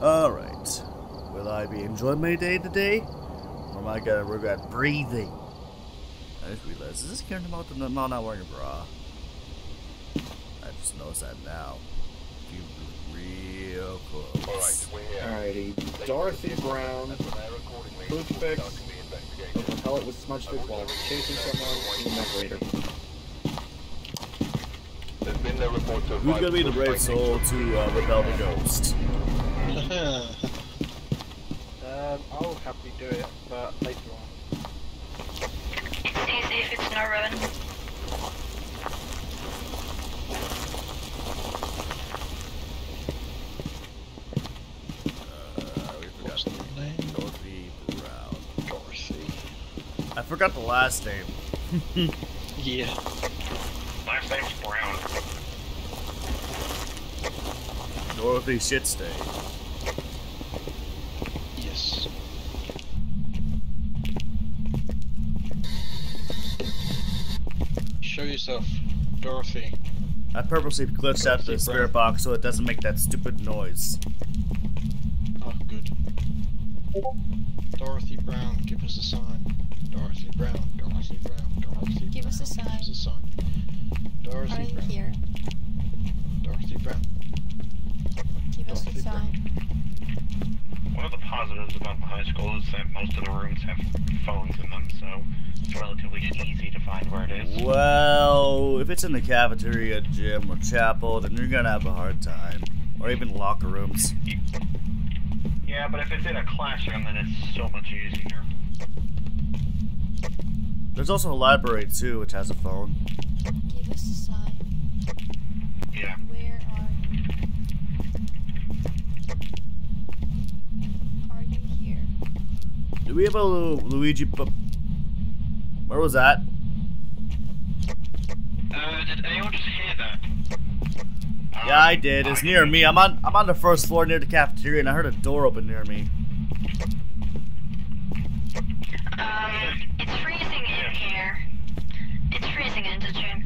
Alright. Will I be enjoying my day today? Or am I gonna regret breathing? I just realized, is this caring about the no, not wearing a bra? I just noticed that now. If you look real close. Alrighty. Dorothy Brown, crucifix, a pellet with smudged it while chasing someone, and a decorator. Who's gonna be the brave soul to uh, repel the ghost? Um, I'll happily do it, but later on. It's easy if it's no run. Uh, forgot What's the name? Dorothy Brown. Dorothy. I forgot the last name. Yeah. Last name's Brown. Dorothy Shitstay. Yourself, Dorothy. I purposely glitched out the spirit Brown. box so it doesn't make that stupid noise. Oh, good. Dorothy Brown, give us a sign. Dorothy Brown, Dorothy Brown, Dorothy Give Brown, us a sign. Give us a sign. Dorothy Are you Brown, here? Dorothy Brown. Give us a Dorothy Brown. sign. One of the positives about the high school is that most of the rooms have phones in them, so it's relatively easy to find where it is. Well, if it's in the cafeteria, gym, or chapel, then you're gonna have a hard time. Or even locker rooms. Yeah, but if it's in a classroom, then it's so much easier. There's also a library too, which has a phone. Give us a sign. Yeah. Where are you? Are you here? Do we have a Lu- Luigi? Bu- Where was that? Uh, did anyone just hear that? Yeah, I did. It's near me. I'm on. I'm on the first floor near the cafeteria, and I heard a door open near me. Um, it's freezing in here. It's freezing in the gym.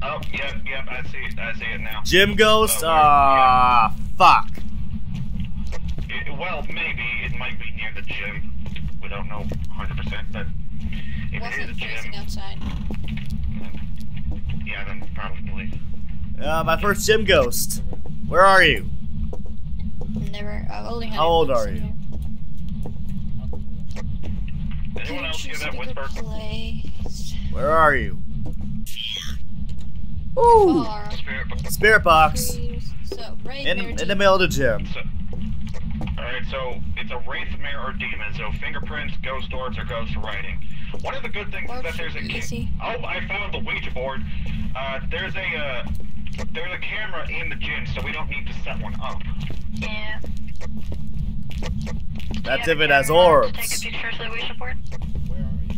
Oh, yep, yep, I see it. I see it now. Gym ghost. Oh, Ah, fuck. It, well, maybe it might be near the gym. We don't know 100%, but if it is a Wasn't facing gym, outside. then, yeah, then probably. Uh, my first gym ghost. Where are you? Never. I've only How old are you? Anyone else hear that a whisper? place. Where are you? Ooh. Spirit box. Spirit box. So right In in the middle of the gym. So, Alright, so it's a wraith, mirror, or demon, so fingerprints, ghost orbs, or ghost writing. One of the good things is that there's a are ca- easy. Oh, I found the Ouija board. Uh, there's a, uh, there's a camera in the gym, so we don't need to set one up. Yeah. That's if it has orbs. Take a picture of the Ouija board. Where are you?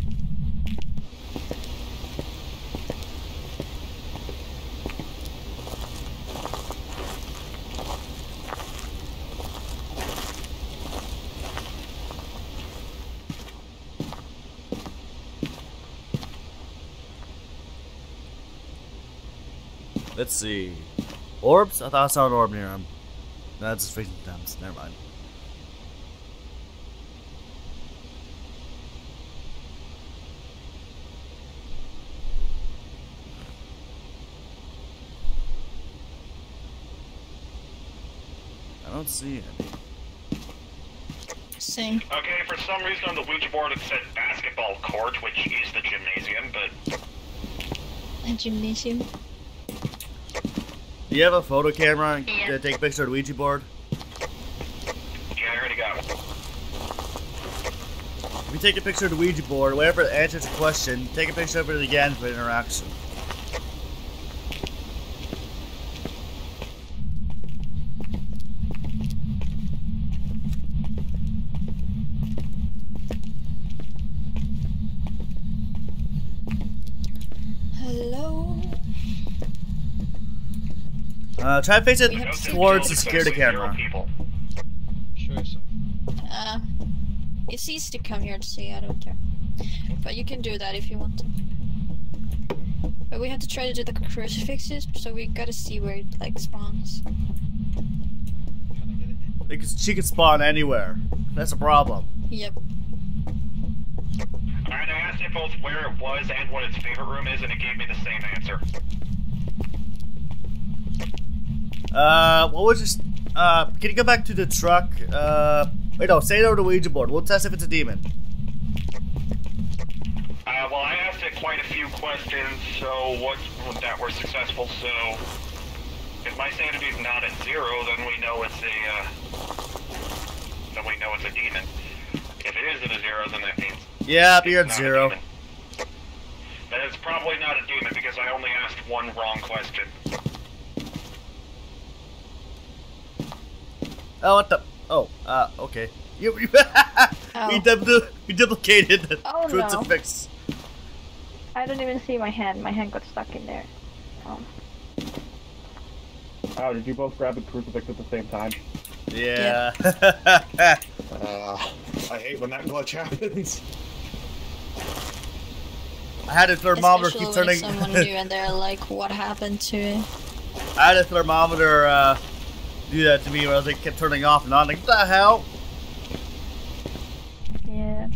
Let's see. Orbs? I thought I saw an orb near him. No, that's just facing Thames. Never mind. I don't see any. Same. Okay, for some reason on the Ouija board it said basketball court, which is the gymnasium, but A gymnasium. Do you have a photo camera Yeah. to take a picture of the Ouija board? yeah, I already got one. If you take a picture of the Ouija board, whenever it answers a question, take a picture of it again for interaction. Uh, try to face it We have to towards the security camera. People. Show. Uh, it's easy to come here to see. I don't care. But you can do that if you want to. But we have to try to do the crucifixes, so we gotta see where it like spawns. Can I get it in? Because she can spawn anywhere. That's a problem. Yep. Alright, I asked it both where it was and what its favorite room is, and it gave me the same answer. Uh, what was just? Uh, can you go back to the truck? Uh, wait, no, say it over the Ouija board. We'll test if it's a demon. Uh, well, I asked it quite a few questions, so what that were successful. So, if my sanity is not at zero, then we know it's a uh, then we know it's a demon. If it is at a zero, then that means Yeah, you're at it's not a zero. Then it's probably not a demon because I only asked one wrong question. Oh, what the? Oh, uh, okay. You, you Oh. we, dupli- we duplicated the Oh, no. crucifix. I don't even see my hand. My hand got stuck in there. Um, Oh, did you both grab the crucifix at the same time? Yeah. Uh, I hate when that glitch happens. I had a thermometer Especially keep turning. it's someone new and they're like, what happened to it? I had a thermometer uh, do that to me where I was like kept turning off and on. Like, what the hell? yeah.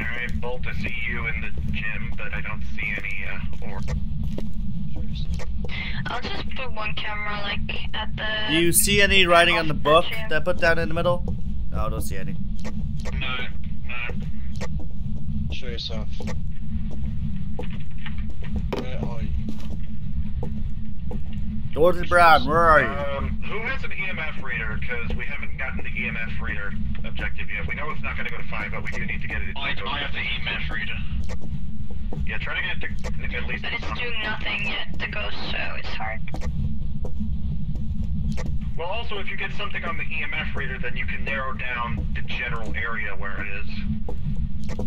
Alright, Bolt, I see you in the gym, but I don't see any uh, orb. I'll just put one camera like at the. Do you see any writing on the book Gotcha. that I put down in the middle? No, I don't see any. No, no. Show yourself. Where are you? Dorothy Brown, where are you? Um, who has an EMF reader? Because we haven't gotten the EMF reader objective yet. We know it's not going to go to 5, but we do need to get it. I, I have the EMF reader. Yeah, try to get it to at least. But it's doing nothing yet, the ghost, so it's hard. Well, also, if you get something on the EMF reader, then you can narrow down the general area where it is.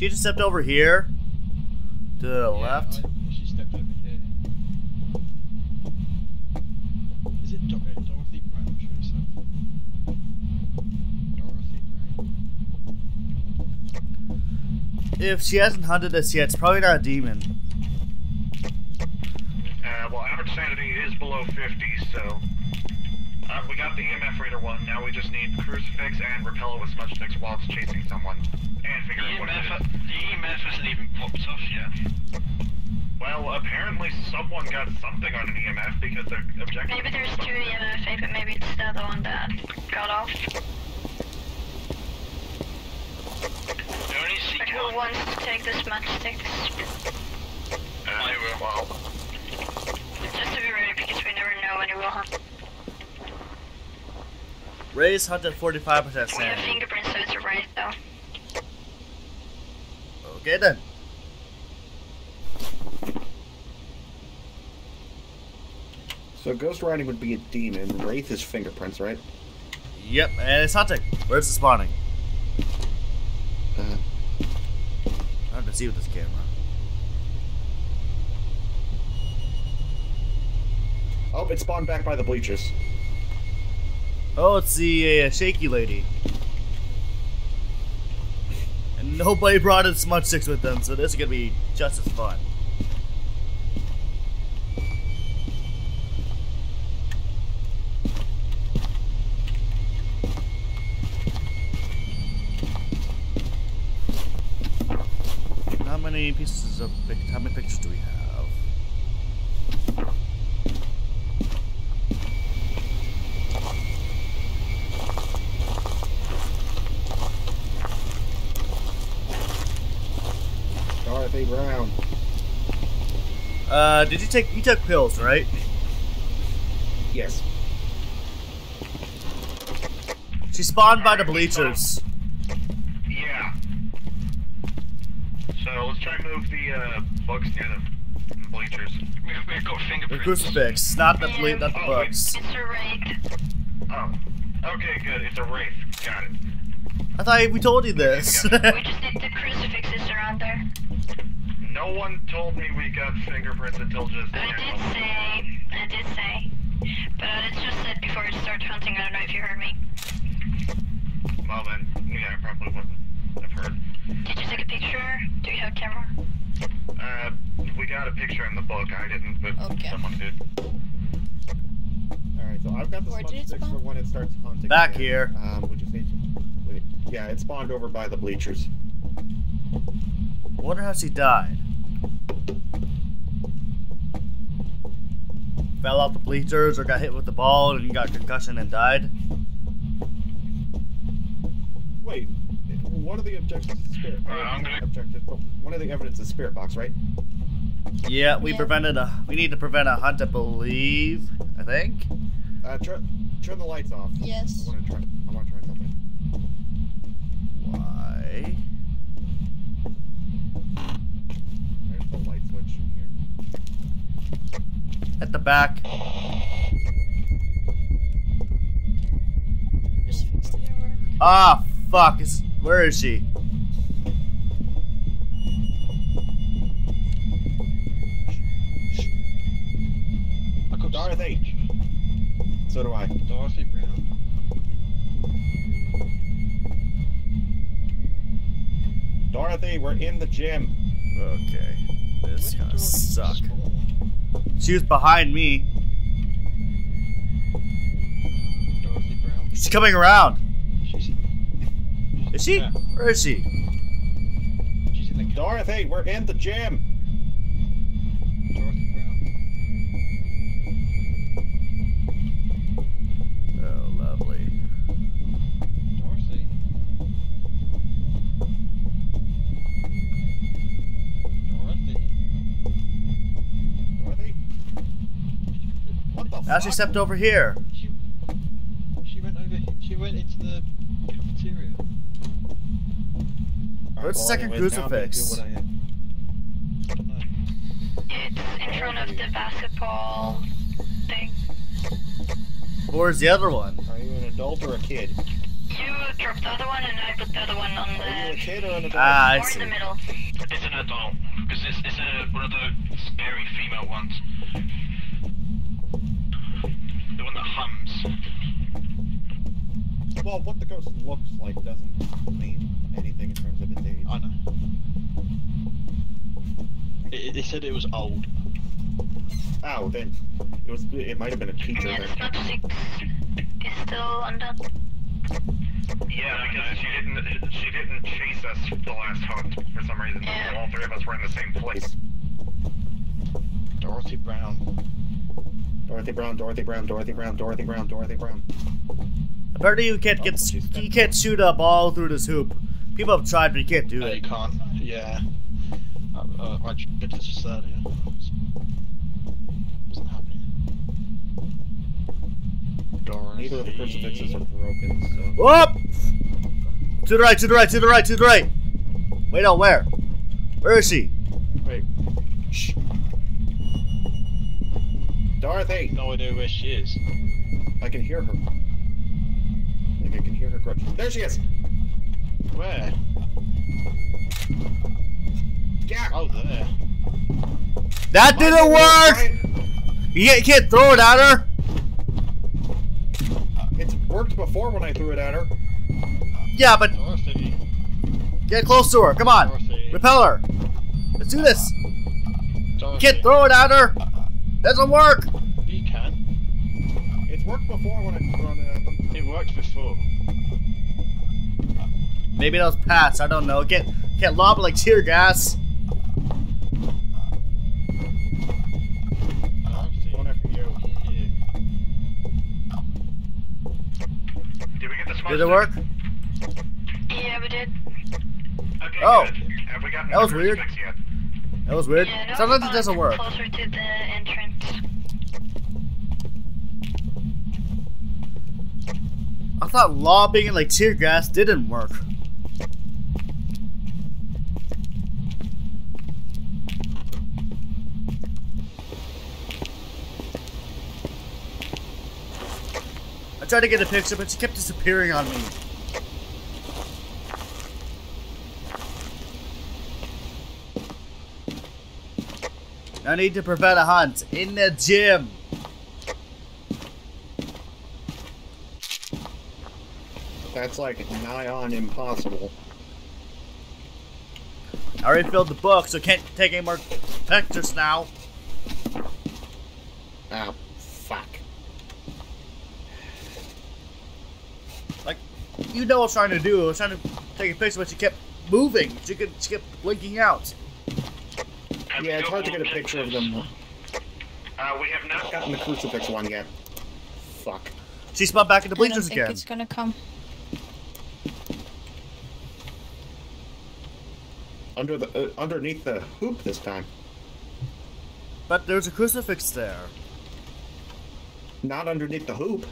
She just stepped over here. To the left. I, she stepped over here. Is it Dor- uh, Dorothy Brown? Dorothy Brown. If she hasn't hunted us yet, it's probably not a demon. Uh, well, average sanity is below 50, so. Uh, we got the EMF reader one. Now we just need crucifix and repel with smudge sticks while it's chasing someone. And figure The out what it EMF, is. the EMF hasn't even popped off yet. Well, apparently someone got something on an EMF because the objective. Maybe there's two EMF, but maybe it's the other one that got off. But who wants to take the smudge sticks? Uh, I will. Just to be ready, because we never know when it will happen. Ray's hunted 45% We have sanity. fingerprints, so it's right though. Okay then. So Ghost Writing would be a demon. Wraith is fingerprints, right? Yep, and it's hunting. Where's the spawning? Uh, I have to see with this camera. oh, it spawned back by the bleachers. Oh, it's the uh, shaky lady. And nobody brought in smudge sticks with them, so this is gonna be just as fun. How many pieces of how many pictures do we have? Dorothy Brown. Uh, did you take you took pills, right? Yes. She spawned by the bleachers. yeah. So let's try and move the uh, bugs near the bleachers. We, we've got The crucifix, not the ble- not the Oh, bugs. It's a raid. Oh. Okay, good. It's a wraith. Got it. I thought we told you this. We No one told me we got fingerprints until just I did now. say, I did say. But it's just said before I start hunting, I don't know if you heard me. Well then, yeah, I probably wouldn't have heard. Did you take a picture? Do you have a camera? Uh, we got a picture in the book. I didn't, but Okay. someone did. Alright, so I've got the Where smudge sticks spawn? for when it starts hunting. Back again. here. Um, we just need. Wait. Yeah, it spawned over by the bleachers. Wonder how she died. Fell off the bleachers or got hit with the ball and got concussion and died. Wait, one of the objectives is spirit. Alright, I'm gonna- Objective. One of the evidence is spirit box, right? Yeah, we Yeah. prevented a. We need to prevent a hunt, I believe. I think. Uh, turn, turn the lights off. Yes. I want to try. I want to try something. Why? At the back. Crucifix didn't. Ah, fuck. Is, where is she? I got Dorothy. So do I. Dorothy Brown. Dorothy, we're in the gym. Okay. This Where did gonna Dorothy suck. Spawn? She was behind me. Dorothy Brown. She's coming around. She's, Is she? Yeah. Where is she? she's in the. Dorothy, we're in the gym. Now fuck? she stepped over here. She, she went over. She went into the cafeteria. Where's the second anyways, now I'm gonna do crucifix? what I am. I don't know. It's in front of the basketball thing. Where's the other one? Are you an adult or a kid? You dropped the other one and I put the other one on Are you a the... kid or an adult? Ah, I Or in see. the middle. It's an adult. Because it's, it's a, one of the scary female ones. The hums. well, what the ghost looks like doesn't mean anything in terms of its age. I know. It, it said it was old. Ow, then it was. It might have been a teacher. Yeah, the then. six is still undone. Yeah, because she didn't. She didn't chase us the last hunt for some reason. Yeah. All three of us were in the same place. Dorothy Brown. Dorothy Brown, Dorothy Brown, Dorothy Brown, Dorothy Brown, Dorothy Brown. Apparently, you can't get. You can't shoot a ball through this hoop. People have tried, but you can't do No, you can't. Yeah. Uh, uh, I tried this just earlier. Wasn't happening. Dorothy. Neither of the crucifixes are broken, so. Whoop! To the right, to the right, to the right, to the right. Wait, no, where? Where is she? Dorothy! No idea where she is. I can hear her. Like I can hear her crouch. There she is! Where? Yeah! Oh, there. That didn't work. You can't, you can't throw it at her. Uh, it's worked before when I threw it at her. Yeah, but Dorothy. get close to her. Come on, Dorothy. repel her. Let's do this. You can't throw it at her. Doesn't work. You can. It's worked before when I threw it at them. It worked before. Maybe that was Pat's. I don't know. Get can't lob like tear gas. Dorothy. Going after you. Did we get the smudge Did it work? Yeah, we did. Okay, Oh. good. Have we That was the weird. That was weird. Yeah, Sometimes it doesn't work. Closer to the entrance. I thought lobbing it like tear gas didn't work. I tried to get a picture, but she kept disappearing on me. I need to prevent a hunt in the gym. That's like nigh on impossible. I already filled the book, so can't take any more pictures now. Ah, fuck. Like, you know what I was trying to do. I was trying to take a picture, but she kept moving. She, could, she kept blinking out. Yeah, it's hard to get a picture of them. Uh, we have not Gotten the crucifix one yet. Fuck. She spun back into I don't bleachers think again. it's gonna come. Under the uh, underneath the hoop this time. But there's a crucifix there. Not underneath the hoop.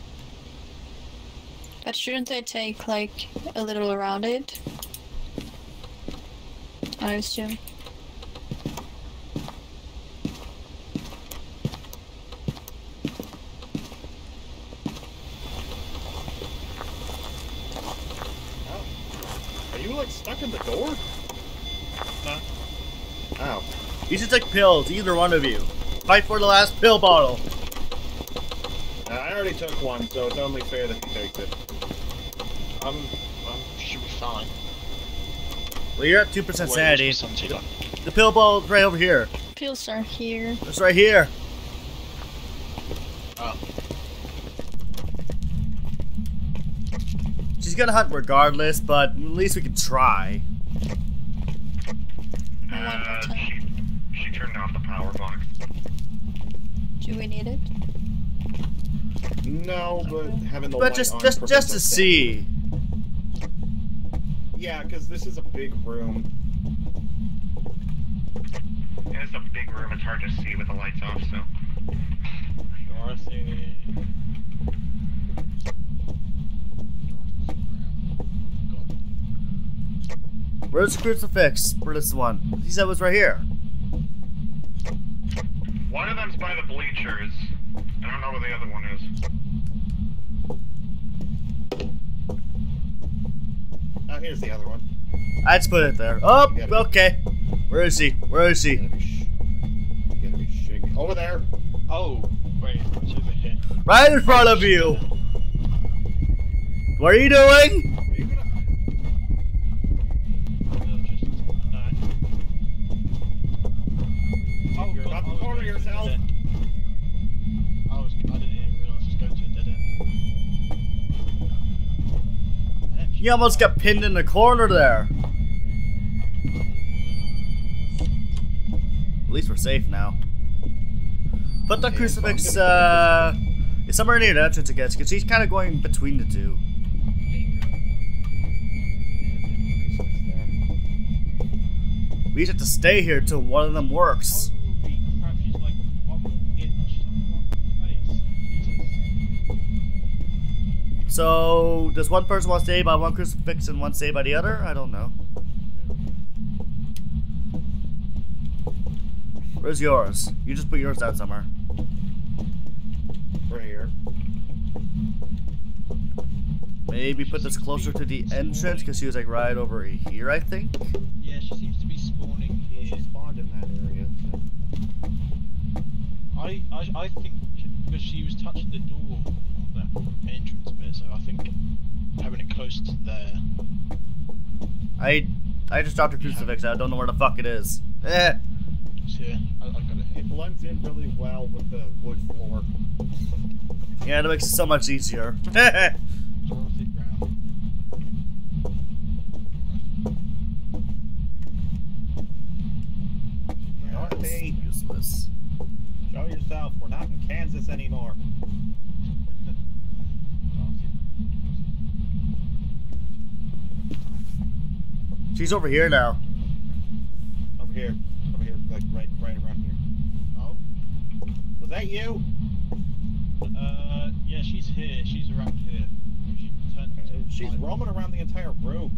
But shouldn't they take like a little around it? I assume. Are you like stuck in the door? No. Oh. You take pills, either one of you. Fight for the last pill bottle. Uh, I already took one, so it's only fair that he takes it. I'm, I'm should be fine. Well, you're at 2% sanity. what's my sanity like? The pill bottle's right over here. Pills are here. It's right here. Oh. She's gonna hunt regardless, but at least we can try. One more Uh, time. she, she turned off the power box. Do we need it? No, but having the But light just on just prevents just to see. Yeah, because this is a big room. Yeah, it's a big room. It's hard to see with the lights off. So Dorothy. Where's the crucifix for this one? He said it was right here. One of them's by the bleachers. I don't know where the other one is. Oh, here's the other one. I just put it there. Oh, okay. Where is he? Where is he? Gotta be sh- gotta be shig- Over there. Oh, wait, it's over here. Right in front of you. What are you doing? You almost got pinned in the corner there. At least we're safe now. Put the crucifix uh, somewhere near the entrance, I guess, because he's kind of going between the two. We just have to stay here till one of them works. So, does one person want to stay by one crucifix and one stay by the other? I don't know. Where's yours? You just put yours down somewhere. Right here. Maybe put this closer to the entrance because she was like right over here, I think. Yeah, she seems to be spawning She here. spawned in that area. I, I, I think because she was touching the door on that entrance bit, so I think having it close to there. I I just dropped a crucifix. I don't know where the fuck it is. Eh. It's here. I, I got it. It blends in really well with the wood floor. Yeah, that makes it so much easier. Dorothy Brown. Dorothy, Useless. show yourself. We're not in Kansas anymore. She's over here now. Over here. Over here. Like right right around here. Oh. Was that you? Uh, yeah, she's here. She's around here. She turned Uh, She's my- roaming around the entire room.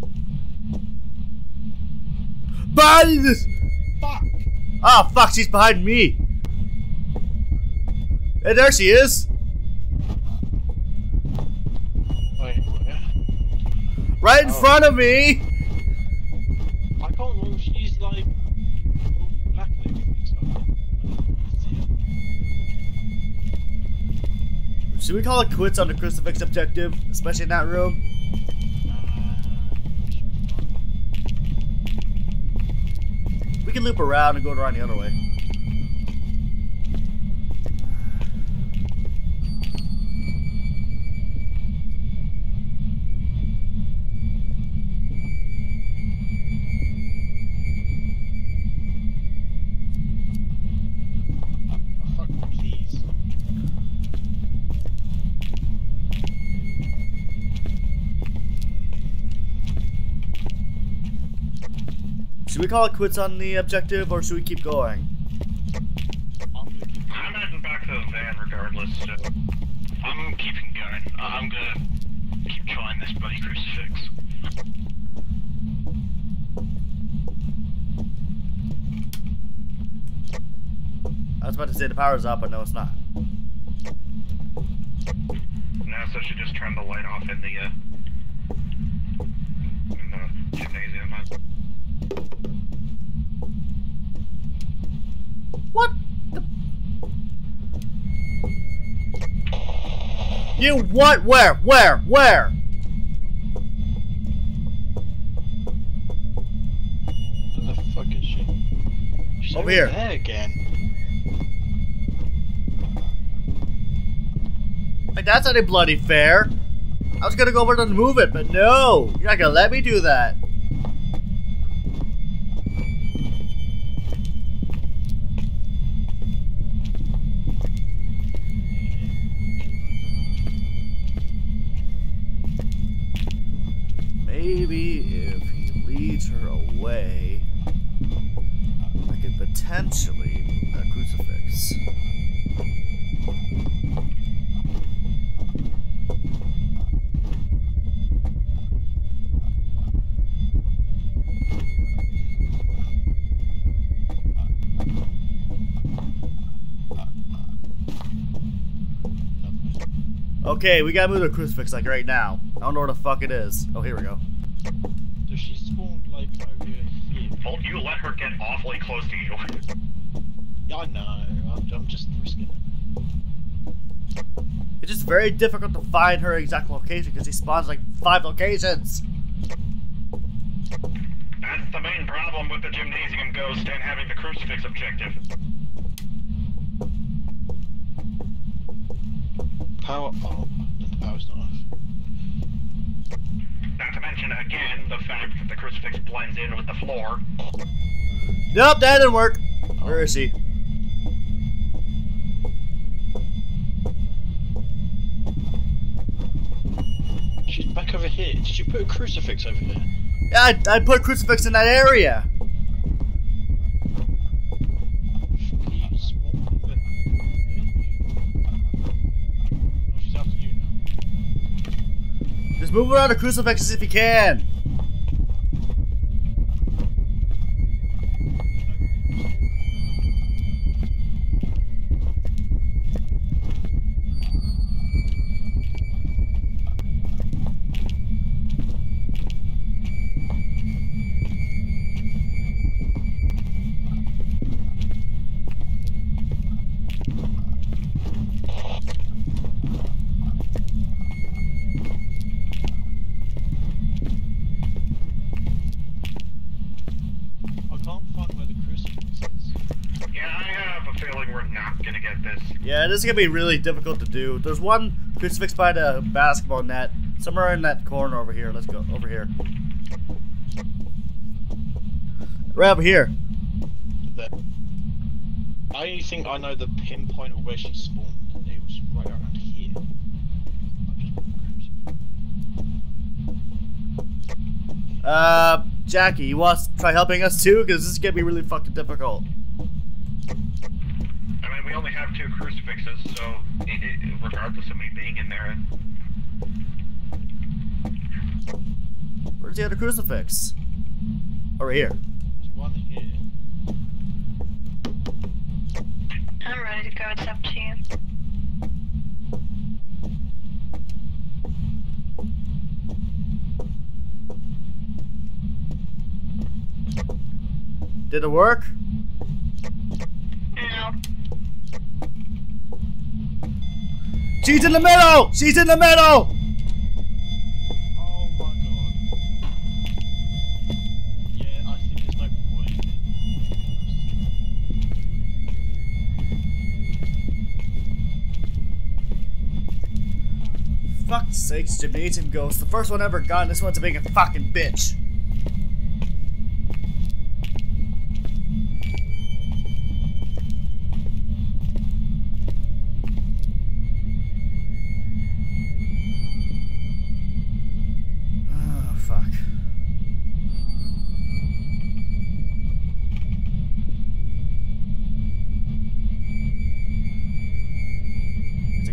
Behind this! Fuck! Ah, fuck, she's behind me. And there she is. Wait. Right in Oh. front of me. Should we call it quits on the crucifix objective, especially in that room? We can loop around and go around the other way. Should we call it quits on the objective, or should we keep going? I'm heading back to the van regardless, so. I'm keeping going. I- I'm gonna keep trying this bloody crucifix. I was about to say the power's up, but no, it's not. NASA should just turn the light off in the, uh. You what? Where? Where? Where? Where the fuck is she? She's Over here. there again. Like that's not a bloody fair. I was gonna go over there and move it, but no, you're not gonna let me do that. Okay, we gotta move the crucifix like right now. I don't know where the fuck it is. Oh, here we go. So she spawned like over here. Bolt, you let her get awfully close to you. Yeah, I know. I'm, I'm just risking it. It's just very difficult to find her exact location because he spawns like five locations. That's the main problem with the gymnasium ghost and having the crucifix objective. Power oh, the power's not off. Not to mention, again, the fact that the crucifix blends in with the floor. Nope, that didn't work. Oh. Where is he? She's back over here. Did you put a crucifix over here? Yeah, I, I put a crucifix in that area. Move around the crucifixes if you can. This is gonna be really difficult to do. There's one crucifix by the basketball net, somewhere in that corner over here. Let's go over here. Right over here. There. I only think I know the pinpoint of where she spawned, and it was right around here. I just put a crucifix. Uh, Jackie, you want to try helping us too? Because this is gonna be really fucking difficult. I mean, we only have two crucifixes, so it, it, regardless of me being in there, Where's the other crucifix? Oh, Over here. One here. I'm ready to go. It's up to you. Did it work? No. She's in the middle! She's in the middle! Oh my god. Yeah, I think there's no point. Fuck's sakes, gymnasium ghost. The first one ever got, this one's a big fucking bitch.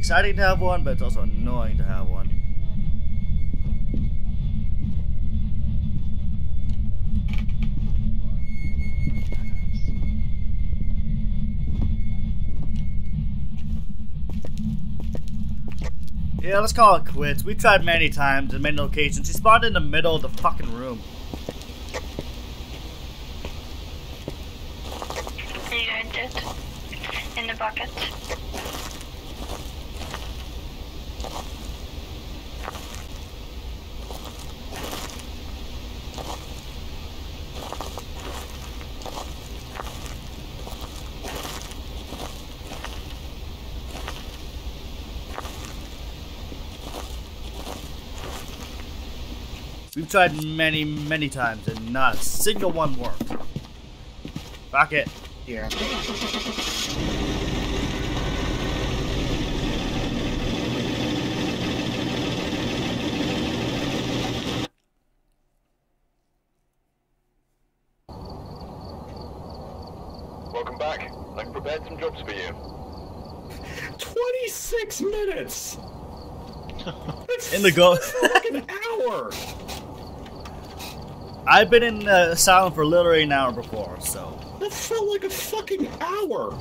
Exciting to have one, but it's also annoying to have one. Yeah, let's call it quits. We tried many times in many locations. She spawned in the middle of the fucking room. You. In the bucket. We've tried many, many times and not a single one worked. Fuck it. Yeah. Welcome back. I've prepared some jobs for you. 26 minutes! That's In the go. like an hour! I've been in uh, asylum for literally an hour before, so. That felt like a fucking hour!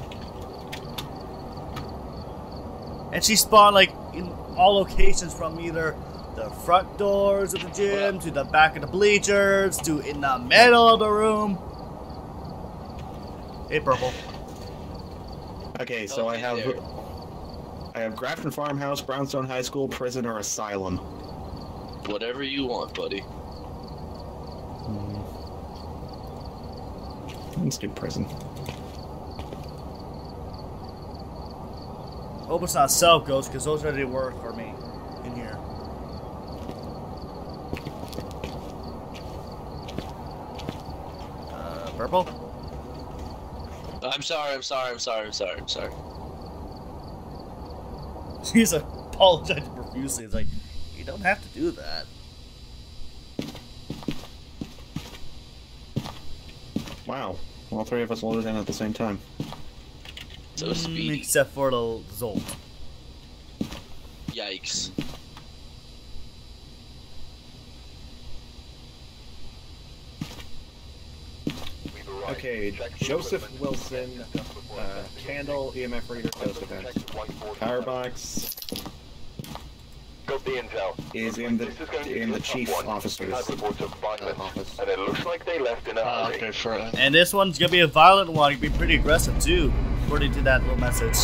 And she spawned like in all locations from either the front doors of the gym to the back of the bleachers to in the middle of the room. Hey, purple. Okay, so I have I have Grafton Farmhouse, Brownstone High School, prison, or asylum. Whatever you want, buddy. Let's do prison. Hope it's not self ghost because those already work for me in here. Uh, purple. I'm sorry, I'm sorry, I'm sorry, I'm sorry, I'm sorry. She's apologizing profusely. It's like you don't have to do that. Wow. All three of us loaded in at the same time. So Mm. Except for the Zolt. Yikes. Okay, Joseph Wilson, uh, Candle, EMF reader, ghost event. Firebox Got the intel. is in the is going to be in the chief officer's We've had reports of violence, uh, office. and it looks like they left in a I'll hurry. go for it. And this one's gonna be a violent one. It'll be pretty aggressive too, according to that little message.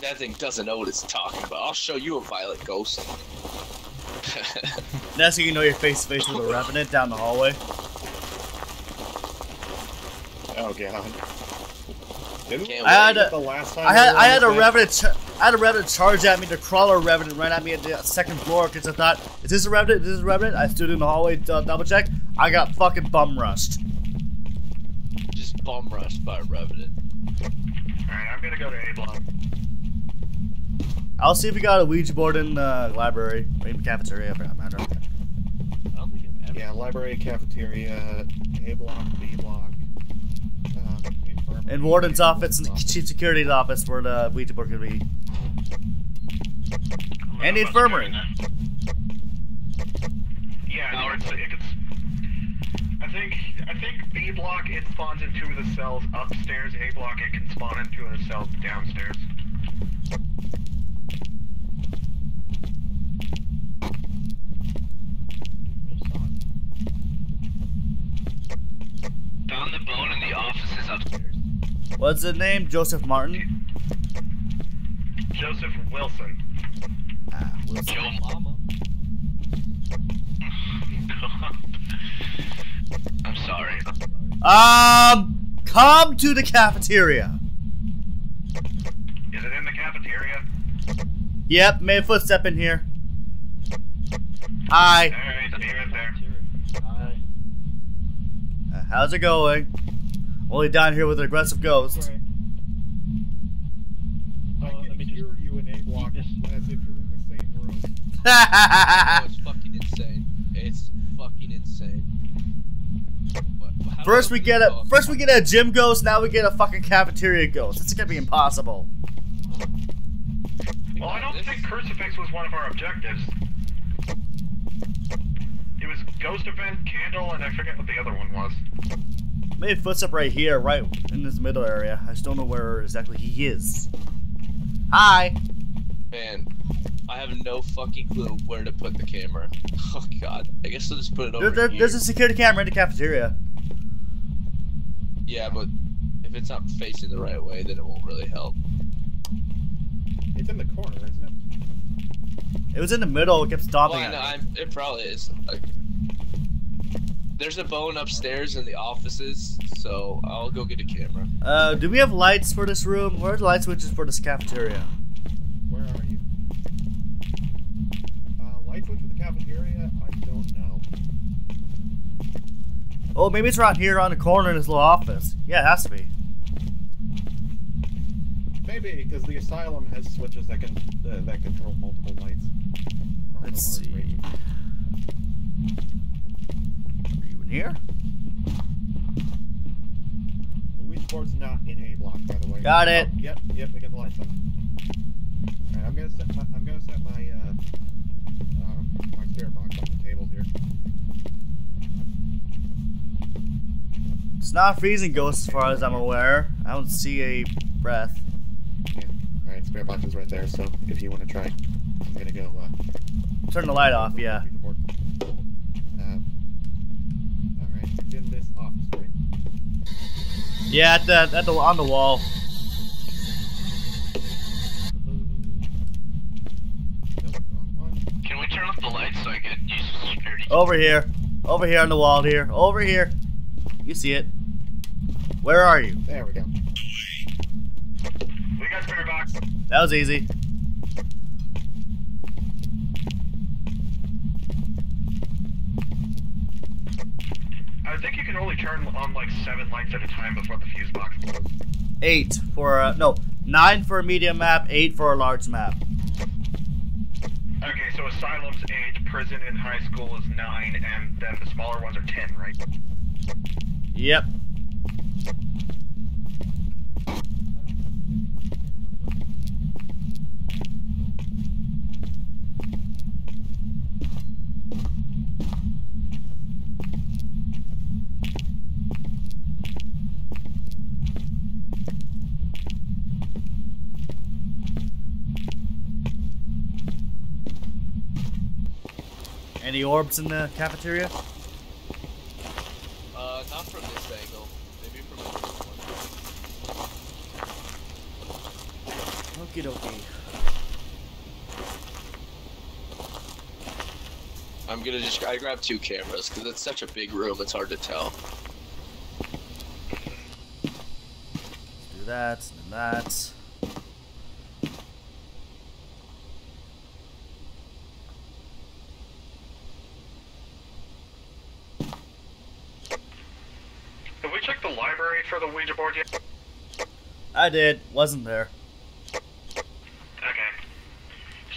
That thing doesn't know what it's talking about. I'll show you a violet ghost. Next thing you know, you're face to face with a revenant down the hallway. Oh god. Didn't I had a- the last time I had I had a revenant ch- I had a revenant charge at me. The crawler revenant ran at me at the second floor because I thought, is this a revenant? Is this a revenant? I stood in the hallway, uh, double checked. I got fucking bum rushed. Just bum rushed by a revenant. Alright, I'm gonna go to A block. I'll see if we got a Ouija board in the library, maybe cafeteria for that matter. I don't think I've. Yeah, library, cafeteria, A block, B block. Infirmary, In Warden's office and office. Chief Security's office where the Ouija board could be. And the infirmary. Yeah, it's, it's, I think I think B block it spawns into the cells upstairs. A block it can spawn into the cells downstairs. Found the bone in the office is upstairs. What's the name? Joseph Martin. Joseph Wilson. Ah, Wilson. Joe Mama. I'm sorry. Um, come to the cafeteria. Is it in the cafeteria? Yep, made a footstep in here. Hi. Alright, be right there. Hi. Uh, how's it going? Only down here with an aggressive ghost. I Oh, let me hear you in A block as if you're in the same room. Oh, it's fucking insane. It's fucking insane. What, first we get a door? first we get a gym ghost. Now we get a fucking cafeteria ghost. It's gonna be impossible. Well, I don't This- think Crucifix was one of our objectives. It was Ghost Event, Candle, and I forget what the other one was. Made a footstep right here, right in this middle area. I just don't know where exactly he is. Hi. Man, I have no fucking clue where to put the camera. Oh god. I guess I'll just put it over There, there, here. there's a security camera in the cafeteria. Yeah, but if it's not facing the right way, then it won't really help. It's in the corner, isn't it? It was in the middle. It kept stomping Well, I know, at. I'm, it probably is. Like, there's a bone upstairs in the offices, so I'll go get a camera. Uh, do we have lights for this room? Where are the light switches for this cafeteria? Where are you? Uh, light switch for the cafeteria? I don't know. Oh, maybe it's around here on the corner in this little office. Yeah, it has to be. Maybe because the asylum has switches that can uh, that control multiple lights. Let's see. range. Are you in here? The Ouija board's not in A block, by the way. Got it. Oh, yep, yep, we got the lights on. Alright, I'm gonna set my, I'm gonna set my uh um, my spirit box on the table here. It's not freezing ghost as far as I'm aware. I don't see a breath. Yeah. Alright, spirit box is right there, so if you want to try, I'm gonna go uh Turn the light off, yeah. Ouija board. Um, Alright, it's in this office, right? Yeah, at the, at the on the wall. Nope, wrong one. Can we turn off the lights so I could use security? Over here. Over here on the wall here. Over here. You see it. Where are you? There we go. We got spirit box. That was easy. Think you can only turn on like seven lights at a time before the fuse box blows. Eight for a, no, nine for a medium map, eight for a large map. Okay, so Asylum's eight, Prison and High School is nine, and then the smaller ones are ten, right? Yep. Any orbs in the cafeteria? Uh, not from this angle. Maybe from a different one. Okie dokie. I'm gonna just I grab two cameras because it's such a big room. It's hard to tell. Do that, and that. Have we checked the library for board yet? I did. Wasn't there. Okay.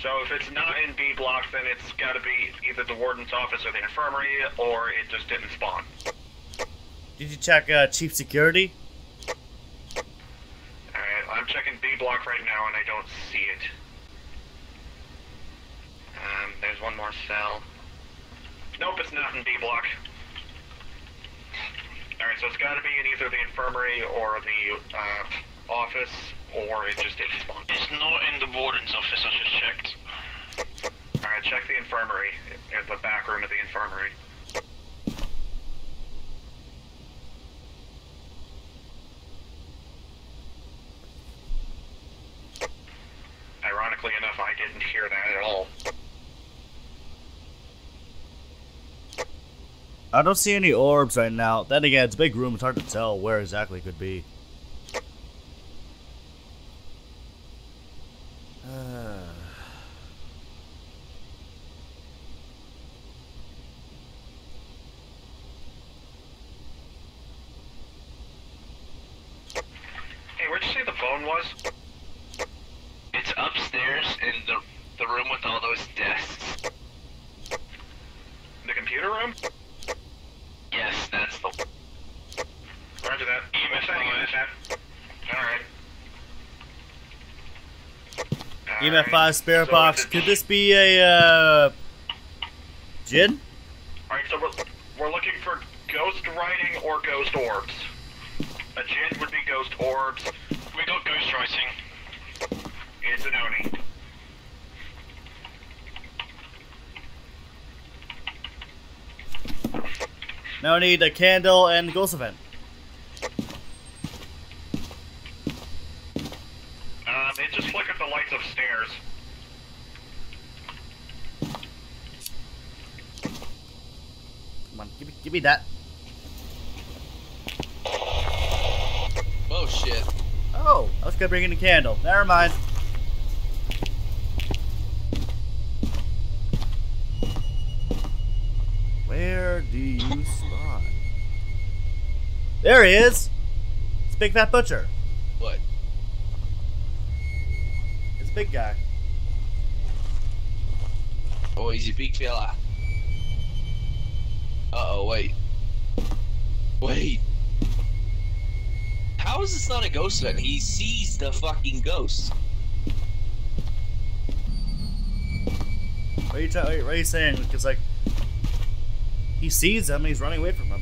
So if it's not in B block, then it's got to be either the warden's office or the infirmary, or it just didn't spawn. Did you check uh, chief security? Alright, I'm checking B block right now, and I don't see it. Um, there's one more cell. Nope, it's not in B block. Alright, so it's got to be in either the infirmary or the uh, office, or it just didn't spawn. It's not in the warden's office, I just checked. Alright, check the infirmary, at the back room of the infirmary. I don't see any orbs right now. Then again, it's a big room. It's hard to tell where exactly it could be. Uh, Hey, where'd you say the phone was? It's upstairs in the the room with all those desks. The computer room? Yes, that's the. Roger that. EMS that. Alright. EMF 5 spirit box. Could this be a, uh... Jinn? Alright, so we're, we're looking for ghost writing or ghost orbs. A Jinn would be ghost orbs. We got ghost writing. It's an Oni. Now I need a candle and ghost event. Um, it just flickered the lights upstairs. Come on, give me, that. Oh shit. Oh, I was gonna bring in a candle. Never mind. Where do you spawn? There he is! It's Big Fat Butcher. What? It's a big guy. Oh, he's a big fella. Uh oh, wait. Wait. How is this not a ghost event? He sees the fucking ghost. What are you, ta- what are you saying? Because, like, he sees him and he's running away from him.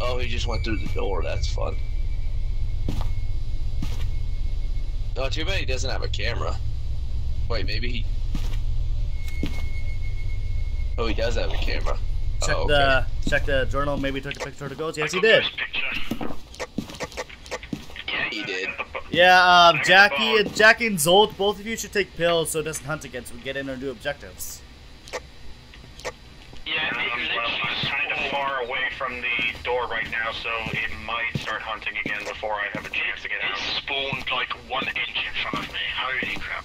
Oh, he just went through the door. That's fun. Oh, too bad he doesn't have a camera. Wait, maybe he. Oh, he does have a camera. Check oh, okay. the check the journal. Maybe took a picture of the ghost. Yes, he did. Yeah, he did. Yeah, um, Jackie, and Jackie and Zolt, both of you should take pills so it doesn't hunt again, so we get in and do objectives. Yeah, Um, well, I'm literally kind of far away from the door right now, so it might start hunting again before I have a chance to get out. It spawned like one inch in front of me. Holy crap.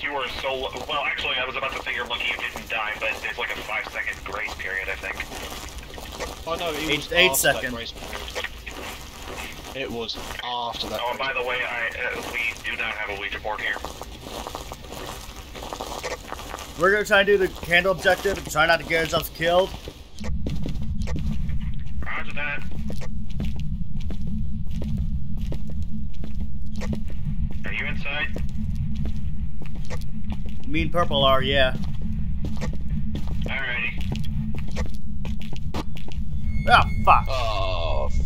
You were so well. Actually, I was about to say you're lucky you didn't die, but there's like a five second grace period, I think. Oh no, it Eight- was eight after. That grace period. It was after that. Oh, and by the way, I uh, we do not have a Ouija board here. We're gonna try and do the candle objective and try not to get ourselves killed. Roger that. Are you inside? Me and Purple are, yeah. Alrighty. Ah, fuck. Oh, f-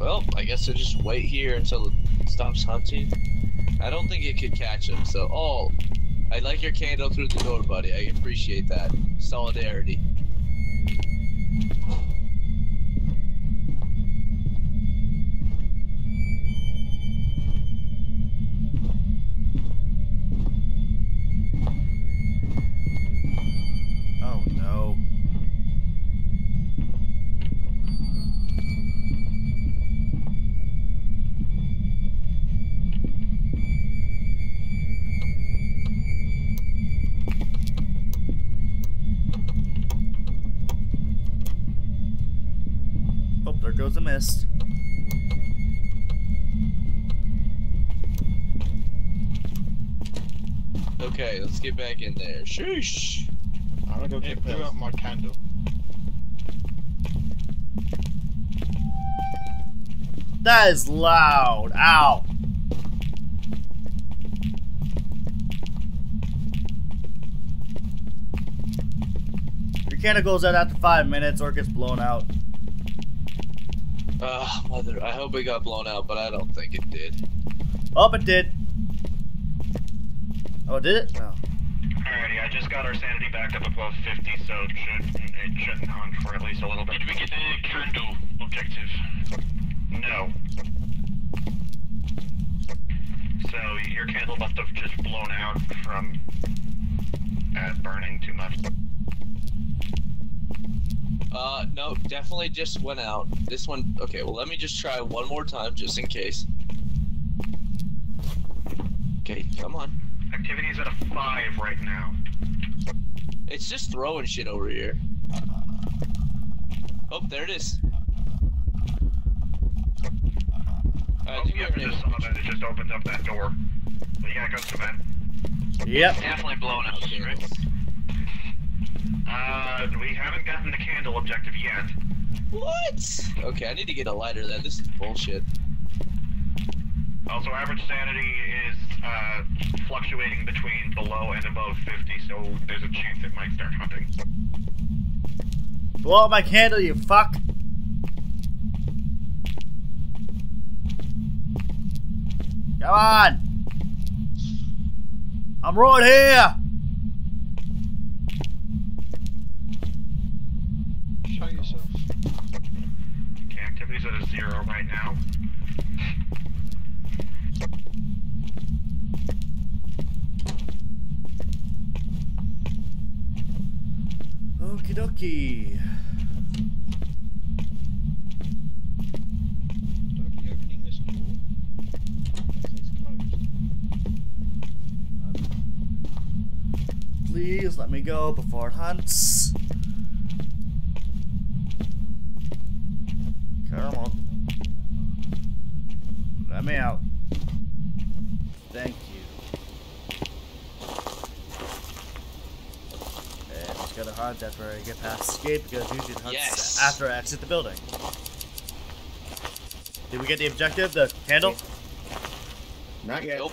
Well, I guess I'll just wait here until it stops hunting. I don't think it could catch him, so. Oh, I like your candle through the door, buddy. I appreciate that. Solidarity. Goes the mist. Okay, let's get back in there. Sheesh. I'm gonna go It get blew pills. out my candle. That is loud. Ow. Your candle goes out after five minutes or it gets blown out. Ah, mother. I hope it got blown out, but I don't think it did. Oh, it did. Oh, did it? No. Alrighty, I just got our sanity back up above 50, so it should it shouldn't hunt for at least a little bit. Did we get the candle objective? No. So your candle must have just blown out from uh, burning too much. Uh, no, definitely just went out. This one, okay, well, let me just try one more time just in case. Okay, come on. Activity's at a five right now. It's just throwing shit over here. Oh, there it is. Alright, Oh, do me yep, a I just saw that. It just opened up that door. But yeah, go to bed. Yep. Definitely blown out, Okay, right? Uh, we haven't gotten the candle objective yet. What? Okay, I need to get a lighter then. This is bullshit. Also, average sanity is uh, fluctuating between below and above 50, so there's a chance it might start hunting. Blow out my candle, you fuck. Come on. I'm right here. Show yourself. Okay, activity's at a zero right now. Okie dokie. Don't be opening this door. It's closed. Please let me go before it hunts. Come on. Let me out. Thank you. And it's gonna hunt after I get past escape because usually it hunts Yes. after I exit the building. Did we get the objective? The candle? Not yet. Nope.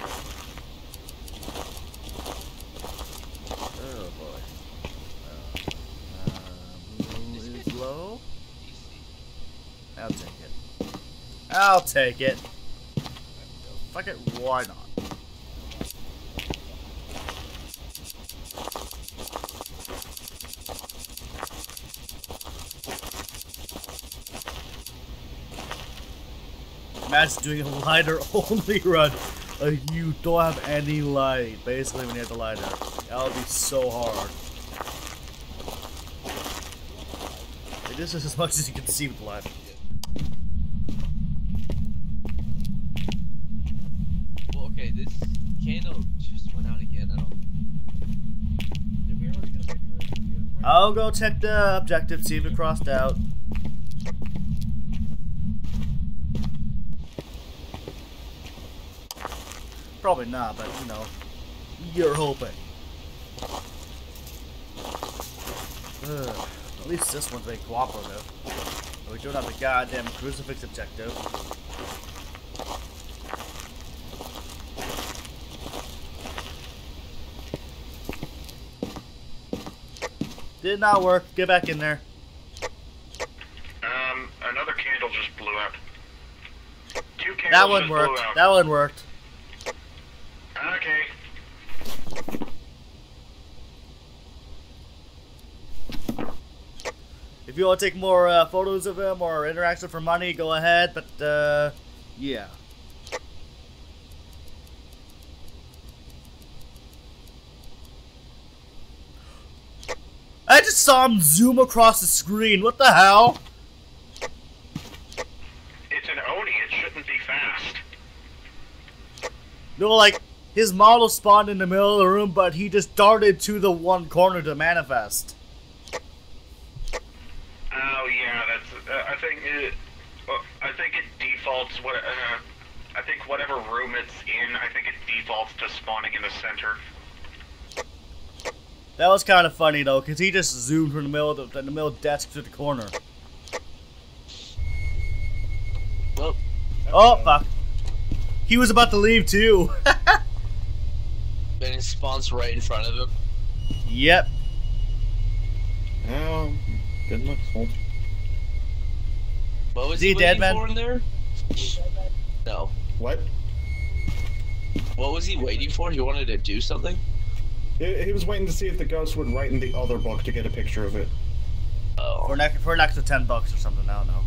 Oh boy. Uh, uh, blue is low. I'll take it. I'll take it. Why not? Matt's doing a lighter only run. Like you don't have any light, basically when you have the lighter. That would be so hard. This is as much as you can see with the lighter. Well, okay, this candle just went out again. I don't. Did we already get a picture of the, uh, right- I'll go check the objective, see if it crossed out. Probably not, but you know, you're hoping. Ugh, at least this one's very cooperative. We don't have the goddamn crucifix objective. Did not work. Get back in there. Um, another candle just blew out. Two candles That one worked. That one worked. Okay. If you want to take more uh, photos of him or interaction for money, go ahead. But uh, yeah. I just saw him zoom across the screen. What the hell? It's an Oni, it shouldn't be fast. No, like his model spawned in the middle of the room, but he just darted to the one corner to manifest. Oh yeah, that's. Uh, I think it. Well, I think it defaults what. Uh, I think whatever room it's in, I think it defaults to spawning in the center. That was kind of funny though, because he just zoomed from the middle of the, the middle desk to the corner. Well, Oh fuck! He was about to leave too. and it spawns right in front of him. yep. Oh, good luck, Holt. What was Is he he dead, waiting man? for in there? No. What? What was he waiting for? He wanted to do something? He was waiting to see if the ghost would write in the other book to get a picture of it. Oh. For an, for an extra 10 bucks or something, I don't know.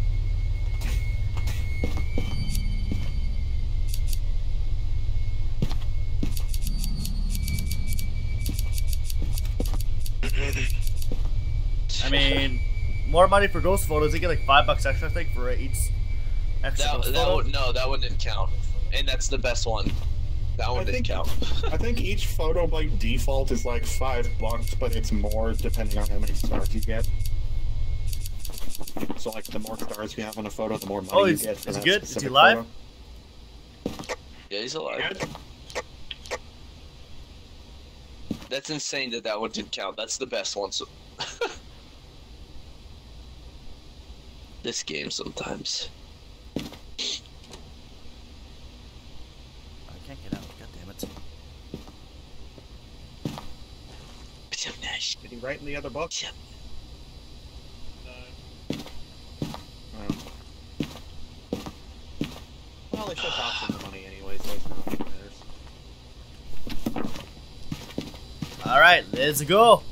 I mean, more money for ghost photos. They get like five bucks extra, I think, for each extra that, that would, no, that wouldn't count. And that's the best one. That one I didn't think- count. I think each photo by default is like five bucks, but it's more depending on how many stars you get. So like the more stars you have on a photo, the more money Oh, you get. for is he good? Is he specific live? photo. Yeah, he's alive. That's insane that that one didn't count. That's the best one. So. this game sometimes. I can't get out. God damn it. Did he write in the other book? Oh. Uh, well, they option the money anyway, so it's not it matters. All right, let's go.